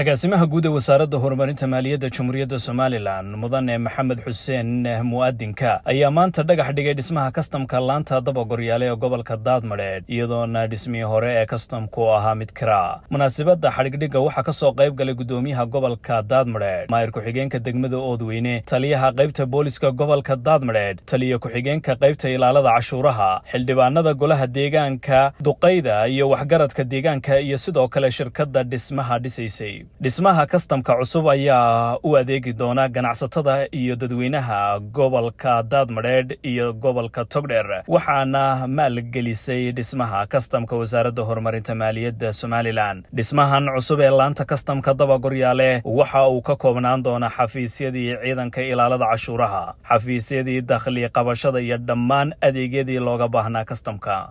agaasimaha guud ee wasaaradda horumarinta maaliyadda jamhuuriyadda somalilan mudane maxamed xuseen mu'aadinka ayaa maanta dhagax dhigay dhismaha kastamka laanta dabagoryaale ee gobolka daadmadheedh iyadoona dhismihii hore ee kastamku ahaa mid kira. Munaasabadda xadhigdhigga waxaa ka soo qayb galay guddoomiyaha gobolka daadmadheedh maayir ku-xigeenka degmada oodweyne taliyaha qaybta booliska gobolka daadmadheedh taliya ku-xigeenka qaybta ilaalada cashuuraha xildhibaanada golaha deegaanka duqayda iyo waxgaradka deegaanka iyo sidoo kale shirkadda dhismaha dhisaysay dhismaha kastamka cusub ayaa u adeegi doona ganacsatada iyo dadweynaha gobolka daadmadheedh iyo gobolka togdher waxaana maalgelisay dhismaha kastamka wasaaradda horumarinta maaliyadda somalilan. Dhismahan cusub ee laanta kastamka dabagoryaale waxa uu ka koobnaan doonaa xafiisyadii ciidanka ilaalada cashuuraha xafiisyadii dakhli qabashada iyo dhammaan adeegyadii looga baahnaa kastamka kastamka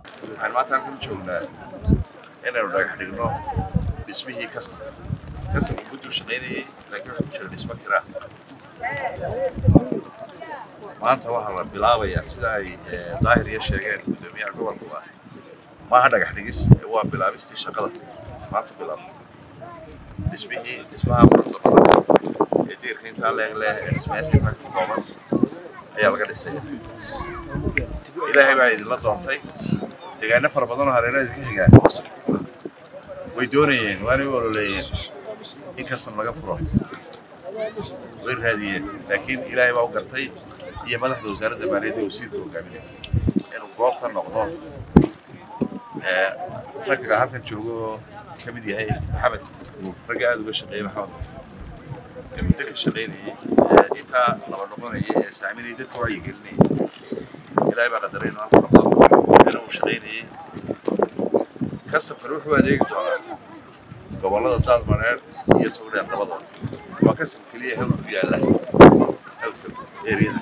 gudduu shaqaynayay laakiin wuxuu ku jira dhismo kiraa maanta waxaa la bilaabayaa sida ay daahir iyo sheegeen guddoomiyaha gobolku ah maaha dhagax dhigis waa bilaabistii shaqada maanta bilaab dhismihii dhismaha muruqa ee diirka intaa leeg leh ee dhismayaasha intaa ka kooban ayaa laga dhisaya ilaahay baa idinla doortay deegaano fara badan oo hareeraha idinka xigaan way doonayeen waanay u ololeeyeen إيه إن كسر لقفره غير هذه. لكن إلى ما وقرتي هي مدح وزارة المالية وسيرة وكاملة إنه قوات النقطة رجع عارف إن شو كمدي هاي محمد. رجع هذا بس شقي محمد؟ كمدي ذكر شقيني إيه؟ آه، إنت لما نقول هي سامي ديت وعي قلني إلى ما قدرين ما أنا وشقيني كسر فروح وأديك طالع gobollada daadmareer iyo togdheer labadooda waa kastam keliya hawd ku yaalla hawdka eriyada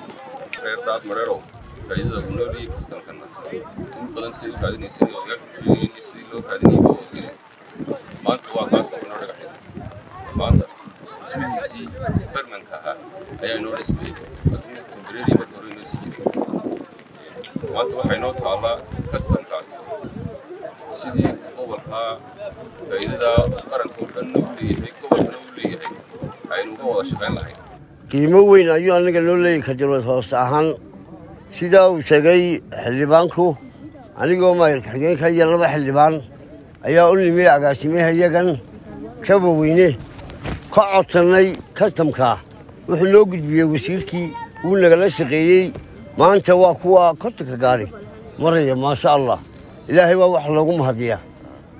reer daadmareerow faa'iidada uu noo leeyahay kastamkana in badan sidii u raadinaysay oo odayaashu sheegayeen iyo sidii loo raadinayay baa ogeen maanta waa kaas oo inoo dhagax dhigay maanta dhismihiisii bermanka ahaa ayaa inoo dhismayey hadduu tembareeriya marka hore inoo sii jiray maanta waxaa inoo taallaa kastamkaas sidii gobolkaa faa'iidada qaranka oo dhanna u leeyahay gobolkana u leeyahay aynu uga wada shaqayn lahayn qiimo weyn ayuu aniga noo leeyi kajirood hoos ahaan. Sidaa uu sheegay xildhibaanku anigoo maayirka xigeenka iyo laba xildhibaan ayaa u nimay agaasimaha iyagan kaba weyne ka codsannay kastamkaa wuxuu noo gudbiyey wasiirkii wuu nagala shaqeeyey. Maanta waa kuwa kontanka gaari maraya maasha allah ilaahay waa wax loogu mahadiyaa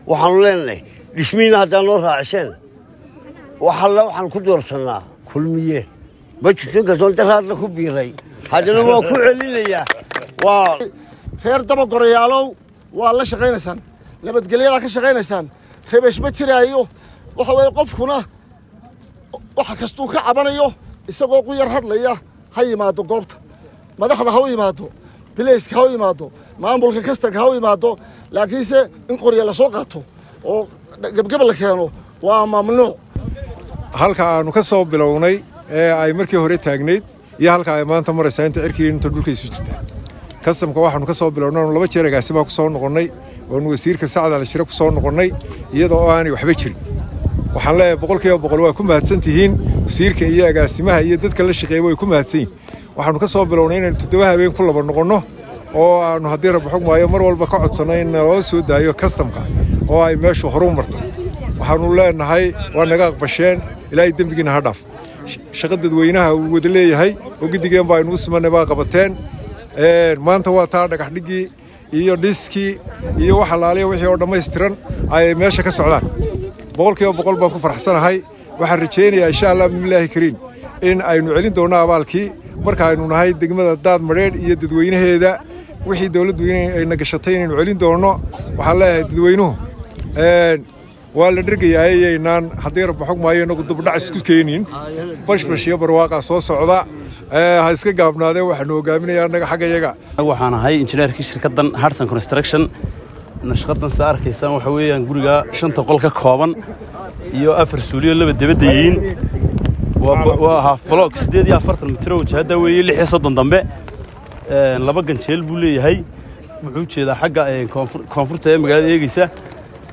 waxaannu leenahay dhismihiina haddaa noo raaciseen waxalla waxaan ku doorsannaa kulmiye. Ma jirto inkastoon daraadla ku biiray. Haddana waa ku celinayaa. Waa reer dabagorayaalow waa la shaqaynaysaan. Nabadgelyadaa ka shaqaynaysaan. Rebesh ma jiraayo. Waxa weeye qofkuna waxa kastuu ka cabanayo isagoo ku yar hadlaya ha yimaado goobta. Madaxda ha u yimaado. Bilayska ha u yimaado maamulka kastanka ha u yimaado laakiinse in qorya la soo qaato oo gebgeba la keeno waa mamnuuc halka aannu ka soo bilownay ee ay markii hore taagnayd iyo halka ay maanta maraysaa inta cirkii inta dhulkaysu jirtaa kastamka waxaannu ka soo bilownay aanu laba jeer agaasimaa ku soo noqonnay oonu wasiirka sacad alshire ku soo noqonnay iyadoo oo aanay waxba jirin. Waxaan leeyahay boqolkiiba boqol waa ku mahadsan tihiin wasiirka iyo agaasimaha iyo dadka la shaqeeya way ku mahadsan yihiin waxaannu ka soo bilownay inaynu toddoba habeen ku laba noqonno oo aannu haddii rabbi xog maayo mar walba ka codsanno in naloo soo daayo kastamka oo ay meeshu horu marto waxaannu leenahay waa naga aqbasheen ilaahay dembigiina ha dhaaf shaqa dadweynaha uu wada leeyahay oo giddigeen baa aynugu simanay baa qabateen maanta waa taa dhagax dhiggii iyo dhiskii iyo wax alaaliya wixii oo dhammaystiran ay meesha ka socdaan boqolkiiba boqol baan ku faraxsanahay waxaan rajaynayaa insha allah bismillaahi kariim in aynu celin doonno abaalkii marka aynu nahay degmada daad madheedh iyo dadweynaheeda wixii dowladdu ayna gashatay inaynu celin doonno waxaan leeyahay dadweynuhu waa la dhergayayaynaan haddii rabba xog maayo inagu dubdhac isku keenin. Bashbash iyo barwaaqaa soo socda. Ha iska gaabnaadee waxaanu hogaaminayaa annaga xagga yaga waxaan ahay injineerkii shirkaddan harson construction. Nashqadan saa arkaysaan waxa weeyaan guriga shanta qol ka kooban iyo afar suuliyo laba debadda yihiin waa ahaa flog siddeed iyo afartan mitro wajahadda weeye lix iyo soddon dambe laba ganjeel buu leeyahay. Wuxuu jeedaa xagga koonfurta ee magaalada eegeysa.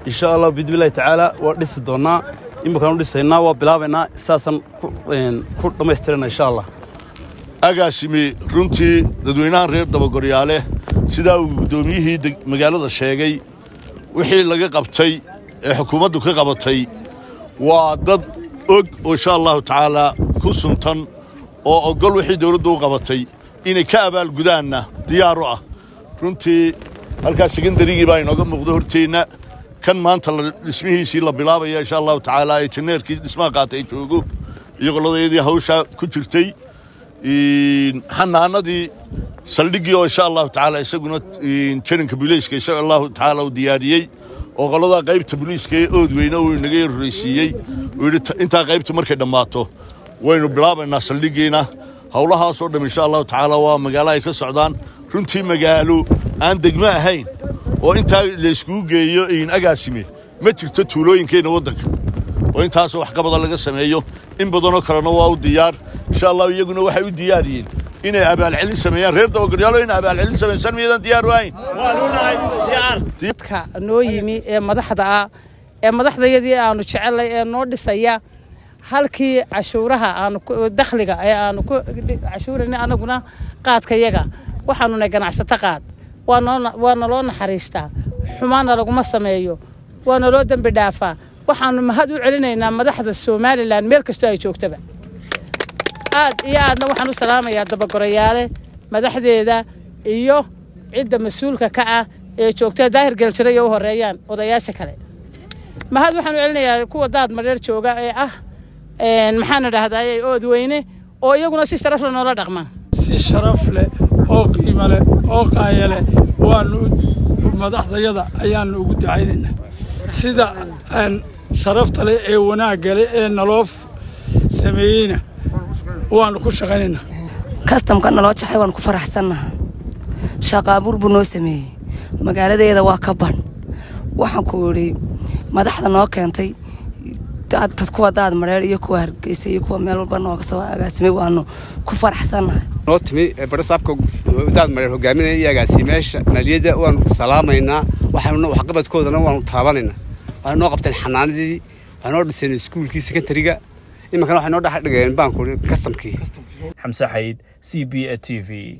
Insha allah biidnillahi tacaala waa dhisi doonnaa. Iminkaan u dhisaynaa waa bilaabaynaa. Saasaan ku dhammaystirana insha allah agaasimi runtii dadweynahan reer dabagoryaale sidaa uu guddoomiyihii magaalada sheegay wixii laga qabtay ee xukuumaddu ka qabatay waa dad og oo insha allahu tacaalaa ku suntan oo ogol wixii dawladdu u qabatay inay ka abaalgudaanna diyaaru ah runtii halkaas sekondarigii baa inooga muuqdo horteenna kan maanta dhismihiisii la bilaabaya insha allahu tacaala ee janeerkii dhismaha qaatay joogo iyo qolladayadii hawshaa ku jirtay xanaanadii saldhiggii oo insha allahu tacaala isaguna jaranka buliiska insha allahu tacaala uu diyaariyey oo qoladaa qaybta buliiska ee ood weyne uu inaga horraysiiyey uu yidhi intaa qaybta markay dhammaato waynu bilaabaynaa saldhiggiina هولها صدم إن شاء الله تعالى ومجالا يكسر عدان رنتي مجالو عند جماعة هين. وإنت لسكو جي إن أجاسمي متر تطولوا إن كين ودك. وإنت هاسو حقبض الله قسم أيوه إن بدنا كرنا واو إن شاء الله ويجونا وحي ديارين إن أبا العلي سميان غير دو قريالو إن أبا العلي سميان سن ميدان ديار وين؟ والونا ديار تيتك نو يمي مدحدا مدحدا يدي أنو شعلي نو دسيا halkii cashuuraha aanu dakhliga ee aanu ku cashuurayna anaguna qaadkayaga waxaanuna ganacsato qaad waa naloo naxariistaa xumaana laguma sameeyo waa naloo dembi dhaafaa waxaanu mahad u celinaynaa madaxda somalilan meel kastoo ay joogtaba aad iyo aadna waxaan u salaamayaa dabagorayaale madaxdeeda iyo cidda mas-uulka ka ah ee joogta daahir geljiro iyo u horeeyaan odayaasha kale mahad waxaan u celinayaa kuwa daad madheer jooga ee ah maxaan idhaahdaa ood weyne oo iyaguna si sharaf leh noola dhaqmaan si sharaf leh oo qiimo leh oo qaaya leh waanu madaxdayada ayaanu ugu ducaynaynaa. Sida sharafta leh ee wanaagga leh ee naloo sameeyeyna waanu ku shaqaynaynaa. Kastamka naloo jaxay waanu ku faraxsannaha shaqaabuur buu noo sameeyey. Magaaladeeda waa ka ban. Waxaan ku idhi madaxda noo keentay kuwa daad mareer iyo kuwa hargeysa iyo kuwa meel walba nooga soo agaasimay waanu ku faraxsannahay noo timi barasaabka daad mareer hogaaminaya iyo agaasimeyaasha maaliyadda waanu salaamaynaa waxqabadkoodana waanu taabanaynaa waxay noo qabteen xanaanadii waxay noo dhiseen iskuulkii sekondariga iminkana waxay noo dhex dhigeen baanku kastamkii xamse xayd c b a t v